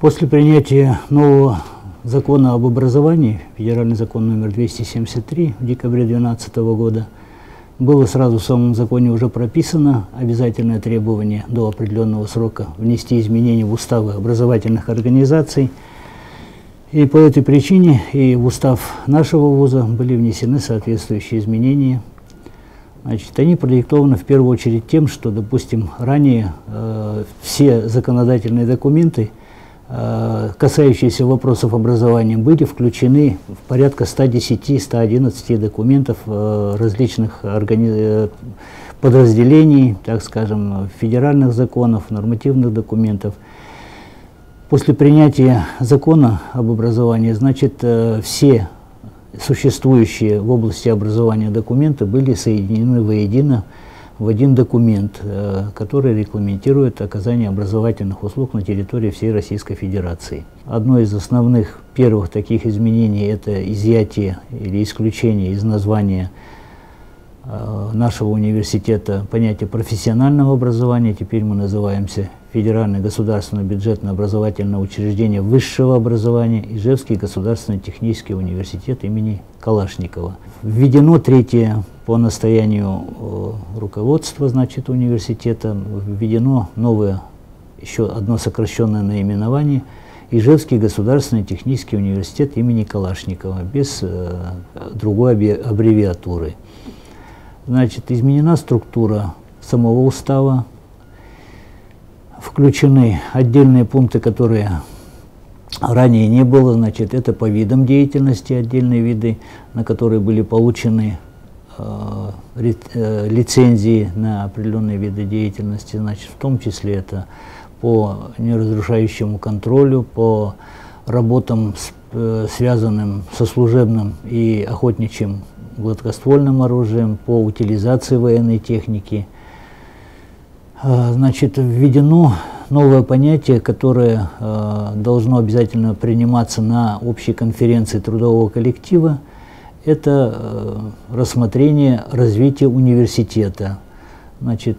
После принятия нового закона об образовании, федеральный закон номер 273 в декабре 2012 года, было сразу в самом законе уже прописано обязательное требование до определенного срока внести изменения в уставы образовательных организаций. И по этой причине и в устав нашего вуза были внесены соответствующие изменения. Значит, они продиктованы в первую очередь тем, что, допустим, ранее э, все законодательные документы – касающиеся вопросов образования, были включены в порядка 110-111 документов э, различных органи... Э, подразделений, так скажем, федеральных законов, нормативных документов. После принятия закона об образовании, значит, все существующие в области образования документы были соединены воедино в один документ, э, который регламентирует оказание образовательных услуг на территории всей Российской Федерации. Одно из основных первых таких изменений – это изъятие или исключение из названия нашего университета понятия профессионального образования. Теперь мы называемся Федеральное государственное бюджетное образовательное учреждение высшего образования Ижевский государственный технический университет имени Калашникова. Введено третье по настоянию э, руководства значит, университета, введено новое, еще одно сокращенное наименование Ижевский государственный технический университет имени Калашникова, без э, другой аббревиатуры. Значит, изменена структура самого устава, включены отдельные пункты, которые ранее не было, значит, это по видам деятельности, отдельные виды, на которые были получены э, э, лицензии на определенные виды деятельности, значит, в том числе это по неразрушающему контролю, по работам, э, связанным со служебным и охотничьим гладкоствольным оружием, по утилизации военной техники – а, значит, введено новое понятие, которое э, должно обязательно приниматься на общей конференции трудового коллектива. Это э, рассмотрение развития университета. Значит,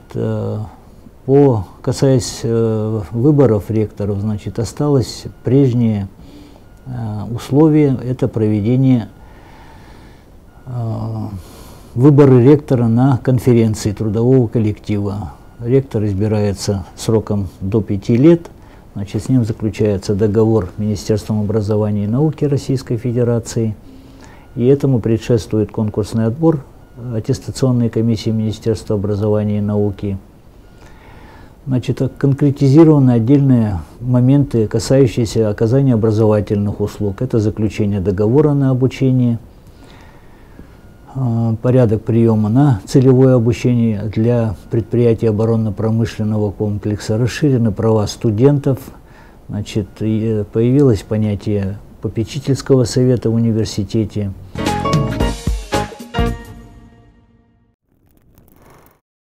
по, касаясь выборов ректоров, значит, осталось прежнее условие, это проведение выборы ректора на конференции трудового коллектива. Ректор избирается сроком до пяти лет. Значит, с ним заключается договор Министерством образования и науки Российской Федерации. И этому предшествует конкурсный отбор аттестационной комиссии Министерства образования и науки. Значит, конкретизированы отдельные моменты, касающиеся оказания образовательных услуг. Это заключение договора на обучение – порядок приема на целевое обучение для предприятий оборонно-промышленного комплекса, расширены права студентов, значит, появилось понятие попечительского совета в университете.